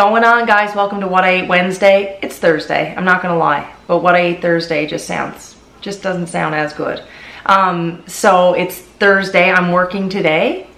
going on guys? Welcome to What I Ate Wednesday. It's Thursday, I'm not gonna lie, but What I Ate Thursday just sounds, just doesn't sound as good. Um, so it's Thursday, I'm working today,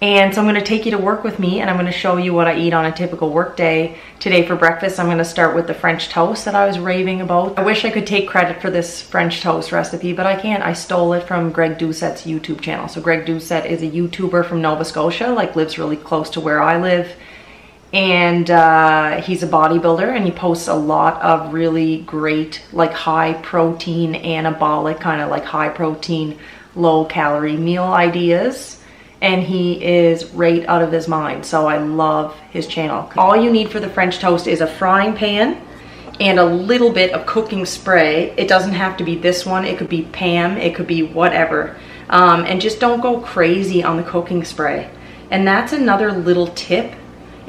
and so I'm gonna take you to work with me and I'm gonna show you what I eat on a typical work day. Today for breakfast, I'm gonna start with the French toast that I was raving about. I wish I could take credit for this French toast recipe, but I can't. I stole it from Greg Doucette's YouTube channel. So Greg Doucette is a YouTuber from Nova Scotia, like lives really close to where I live. And uh, he's a bodybuilder and he posts a lot of really great, like high protein, anabolic, kind of like high protein, low calorie meal ideas and he is right out of his mind. So I love his channel. All you need for the French toast is a frying pan and a little bit of cooking spray. It doesn't have to be this one. It could be Pam. It could be whatever. Um, and just don't go crazy on the cooking spray. And that's another little tip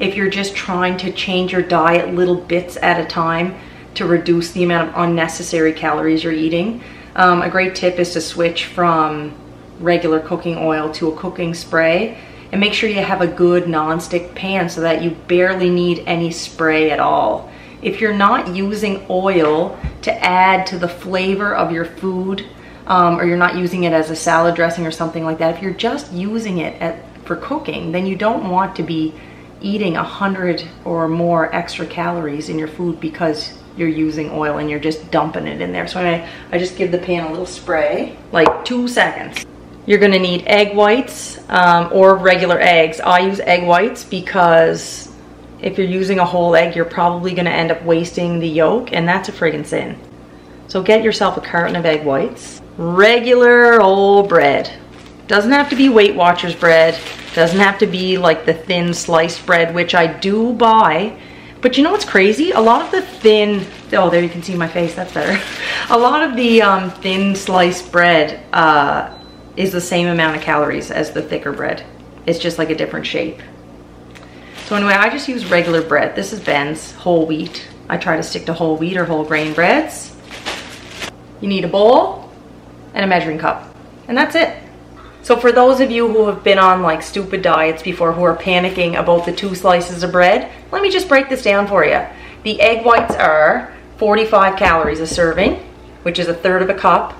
if you're just trying to change your diet little bits at a time to reduce the amount of unnecessary calories you're eating. Um, a great tip is to switch from regular cooking oil to a cooking spray and make sure you have a good non-stick pan so that you barely need any spray at all. If you're not using oil to add to the flavor of your food um, or you're not using it as a salad dressing or something like that, if you're just using it at, for cooking, then you don't want to be eating a hundred or more extra calories in your food because you're using oil and you're just dumping it in there. So I, I just give the pan a little spray, like two seconds. You're gonna need egg whites um, or regular eggs. I use egg whites because if you're using a whole egg, you're probably gonna end up wasting the yolk and that's a friggin' sin. So get yourself a carton of egg whites. Regular old bread. Doesn't have to be Weight Watchers bread. Doesn't have to be like the thin sliced bread, which I do buy. But you know what's crazy? A lot of the thin, oh, there you can see my face, that's better. A lot of the um, thin sliced bread uh, is the same amount of calories as the thicker bread. It's just like a different shape. So anyway, I just use regular bread. This is Ben's whole wheat. I try to stick to whole wheat or whole grain breads. You need a bowl and a measuring cup. And that's it. So for those of you who have been on like stupid diets before who are panicking about the two slices of bread, let me just break this down for you. The egg whites are 45 calories a serving, which is a third of a cup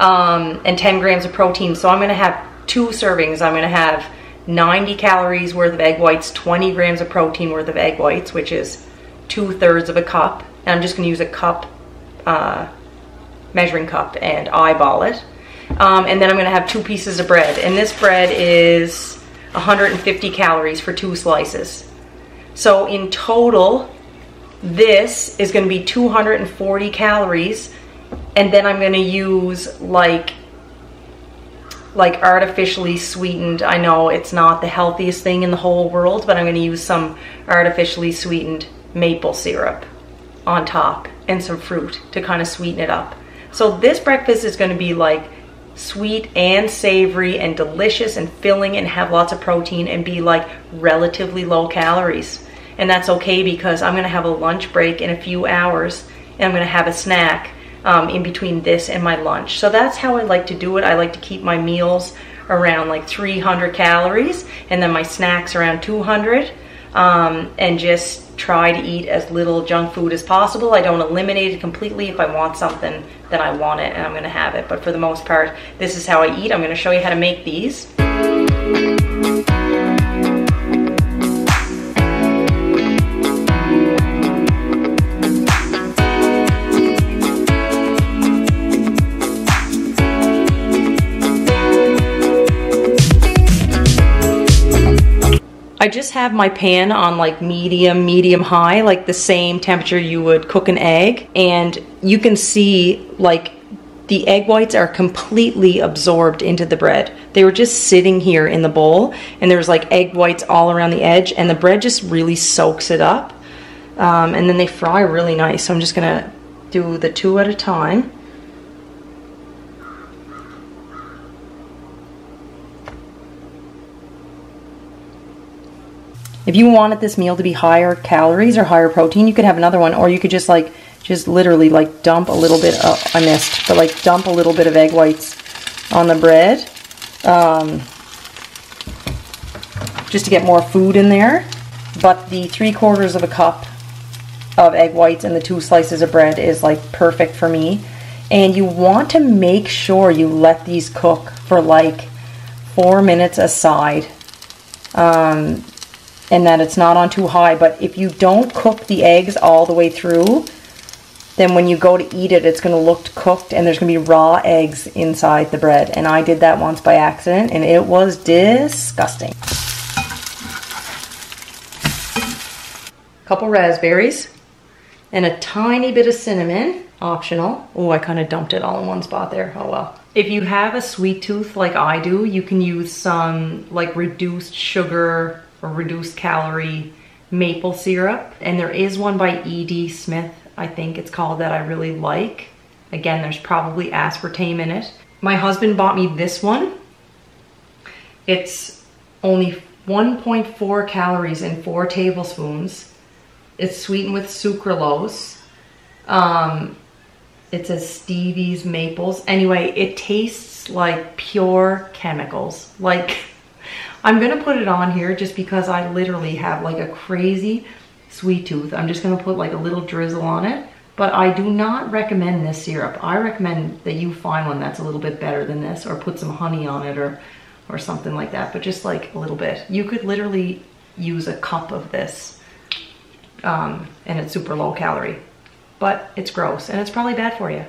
um, and 10 grams of protein. So I'm gonna have two servings. I'm gonna have 90 calories worth of egg whites, 20 grams of protein worth of egg whites, which is two thirds of a cup. And I'm just gonna use a cup, uh, measuring cup and eyeball it. Um, and then I'm gonna have two pieces of bread. And this bread is 150 calories for two slices. So in total, this is gonna be 240 calories and then I'm gonna use like like artificially sweetened I know it's not the healthiest thing in the whole world but I'm gonna use some artificially sweetened maple syrup on top and some fruit to kind of sweeten it up so this breakfast is going to be like sweet and savory and delicious and filling and have lots of protein and be like relatively low calories and that's okay because I'm gonna have a lunch break in a few hours and I'm gonna have a snack um, in between this and my lunch. So that's how I like to do it. I like to keep my meals around like 300 calories and then my snacks around 200 um, and just try to eat as little junk food as possible. I don't eliminate it completely. If I want something, then I want it and I'm gonna have it. But for the most part, this is how I eat. I'm gonna show you how to make these. I just have my pan on like medium, medium high, like the same temperature you would cook an egg. And you can see like the egg whites are completely absorbed into the bread. They were just sitting here in the bowl and there's like egg whites all around the edge and the bread just really soaks it up. Um, and then they fry really nice. So I'm just gonna do the two at a time. If you wanted this meal to be higher calories or higher protein, you could have another one, or you could just like, just literally like dump a little bit, oh, I missed, but like dump a little bit of egg whites on the bread, um, just to get more food in there. but the three quarters of a cup of egg whites and the two slices of bread is like perfect for me. And you want to make sure you let these cook for like four minutes aside. Um, and that it's not on too high. But if you don't cook the eggs all the way through, then when you go to eat it, it's going to look cooked and there's going to be raw eggs inside the bread. And I did that once by accident and it was disgusting. Couple raspberries and a tiny bit of cinnamon, optional. Oh, I kind of dumped it all in one spot there. Oh well. If you have a sweet tooth like I do, you can use some like reduced sugar or reduced calorie maple syrup. And there is one by E.D. Smith, I think it's called, that I really like. Again, there's probably aspartame in it. My husband bought me this one. It's only 1.4 calories in four tablespoons. It's sweetened with sucralose. Um, it says Stevie's Maples. Anyway, it tastes like pure chemicals. Like, I'm gonna put it on here just because I literally have like a crazy sweet tooth. I'm just gonna put like a little drizzle on it. But I do not recommend this syrup. I recommend that you find one that's a little bit better than this or put some honey on it or, or something like that, but just like a little bit. You could literally use a cup of this um, and it's super low calorie, but it's gross and it's probably bad for you.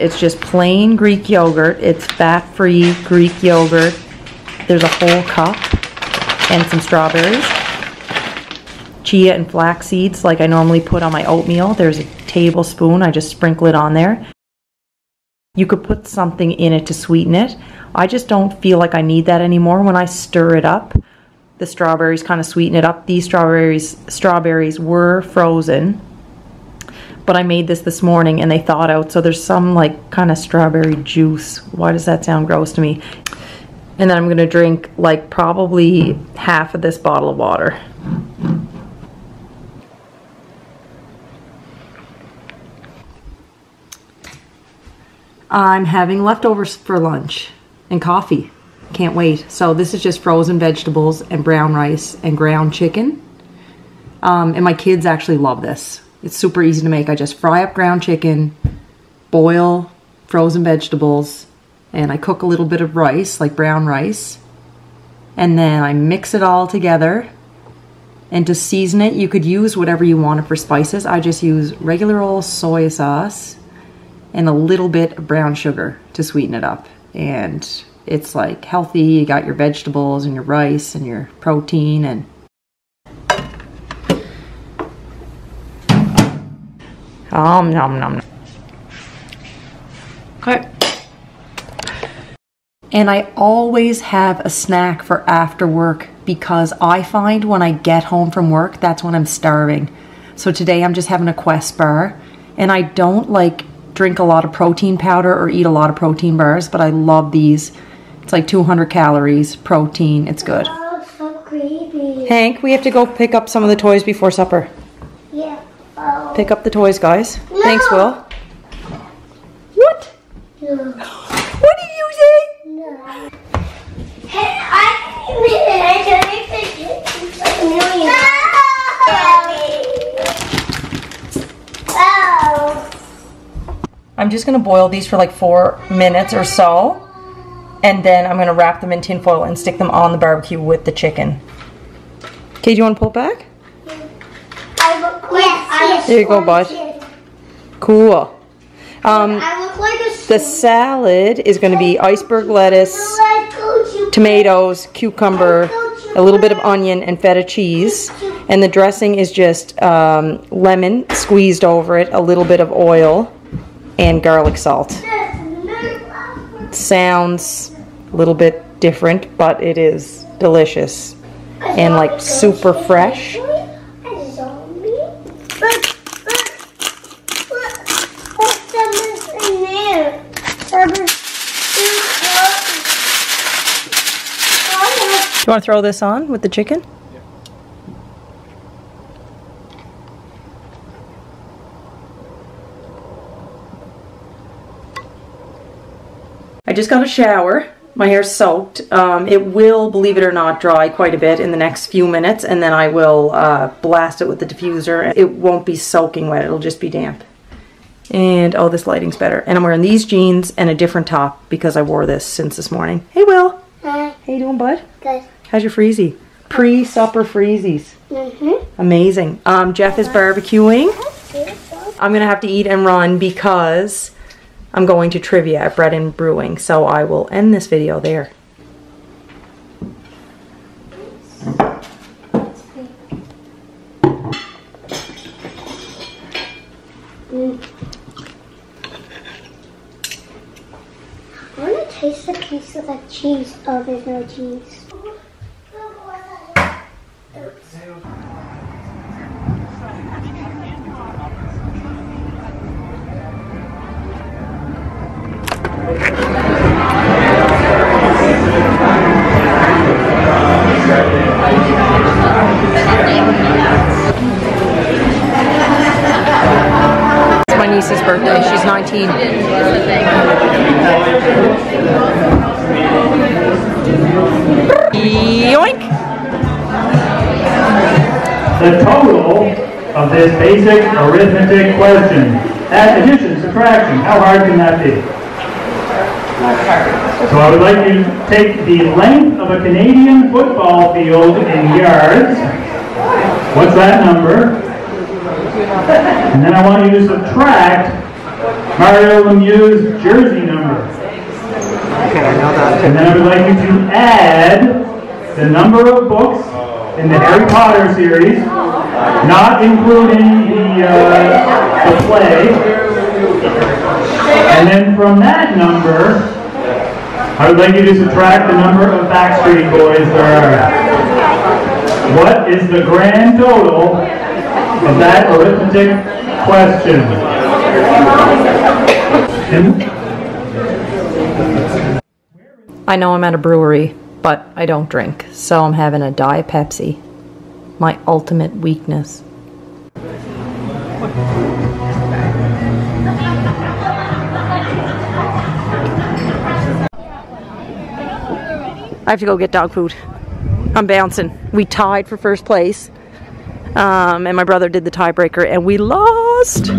It's just plain Greek yogurt. It's fat-free Greek yogurt. There's a whole cup and some strawberries. Chia and flax seeds like I normally put on my oatmeal. There's a tablespoon. I just sprinkle it on there. You could put something in it to sweeten it. I just don't feel like I need that anymore. When I stir it up, the strawberries kind of sweeten it up. These strawberries strawberries were frozen but I made this this morning and they thawed out. So there's some like kind of strawberry juice. Why does that sound gross to me? And then I'm gonna drink like probably half of this bottle of water. I'm having leftovers for lunch and coffee. Can't wait. So this is just frozen vegetables and brown rice and ground chicken. Um, and my kids actually love this. It's super easy to make. I just fry up ground chicken, boil frozen vegetables, and I cook a little bit of rice, like brown rice. And then I mix it all together. And to season it, you could use whatever you wanted for spices. I just use regular old soy sauce and a little bit of brown sugar to sweeten it up. And it's like healthy. You got your vegetables and your rice and your protein and Um, nom nom. Okay. And I always have a snack for after work because I find when I get home from work, that's when I'm starving. So today I'm just having a Quest bar and I don't like drink a lot of protein powder or eat a lot of protein bars, but I love these. It's like 200 calories, protein, it's good. Oh, so creepy. Hank, we have to go pick up some of the toys before supper. Oh. Pick up the toys, guys. Thanks, Will. What? No. What did you say? No. Hey, I I can make it like a million. I'm just gonna boil these for like four minutes or so. And then I'm gonna wrap them in tin foil and stick them on the barbecue with the chicken. Okay, do you wanna pull it back? I yes, There you go, bud. Cool. Um, like the salad is gonna be iceberg lettuce, tomatoes, cucumber, a little bit of onion, and feta cheese. And the dressing is just um, lemon squeezed over it, a little bit of oil, and garlic salt. Sounds a little bit different, but it is delicious and like super fresh. You want to throw this on with the chicken? I just got a shower. My hair's soaked. Um, it will, believe it or not, dry quite a bit in the next few minutes, and then I will uh, blast it with the diffuser. It won't be soaking wet, it'll just be damp. And, oh, this lighting's better. And I'm wearing these jeans and a different top because I wore this since this morning. Hey, Will. Hi. How you doing, bud? Good. How's your freezy? Pre-supper freezies. Mm-hmm. Amazing. Um, Jeff is barbecuing. I'm gonna have to eat and run because I'm going to trivia at Bread and Brewing. So I will end this video there. I want to taste the piece of that cheese. Oh, there's no cheese. Niece's birthday. She's 19. Yoink! The total of this basic arithmetic question. Add addition, subtraction, how hard can that be? So I would like you to take the length of a Canadian football field in yards. What's that number? And then I want you to subtract Mario Lemieux's jersey number. Okay, I know that. And then I would like you to add the number of books in the Harry Potter series, not including the, uh, the play. And then from that number, I would like you to subtract the number of Backstreet Boys there are. What is the grand total of that arithmetic question? I know I'm at a brewery, but I don't drink, so I'm having a Diet Pepsi. My ultimate weakness. I have to go get dog food. I'm bouncing. We tied for first place. Um, and my brother did the tiebreaker and we lost.